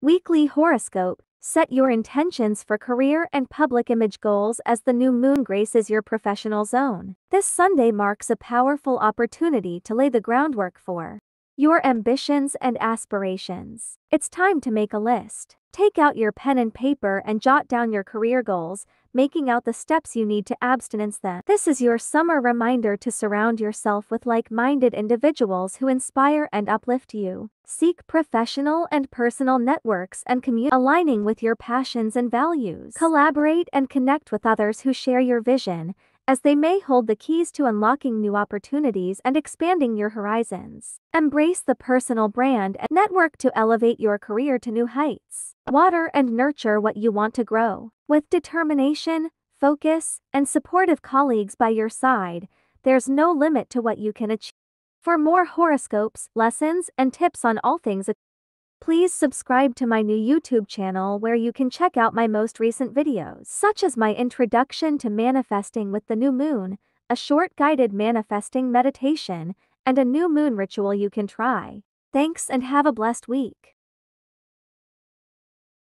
Weekly horoscope. Set your intentions for career and public image goals as the new moon graces your professional zone. This Sunday marks a powerful opportunity to lay the groundwork for your ambitions and aspirations. It's time to make a list. Take out your pen and paper and jot down your career goals, making out the steps you need to abstinence them. This is your summer reminder to surround yourself with like-minded individuals who inspire and uplift you. Seek professional and personal networks and community aligning with your passions and values. Collaborate and connect with others who share your vision, as they may hold the keys to unlocking new opportunities and expanding your horizons. Embrace the personal brand and network to elevate your career to new heights. Water and nurture what you want to grow. With determination, focus, and supportive colleagues by your side, there's no limit to what you can achieve. For more horoscopes, lessons, and tips on all things Please subscribe to my new YouTube channel where you can check out my most recent videos, such as my introduction to manifesting with the new moon, a short guided manifesting meditation, and a new moon ritual you can try. Thanks and have a blessed week.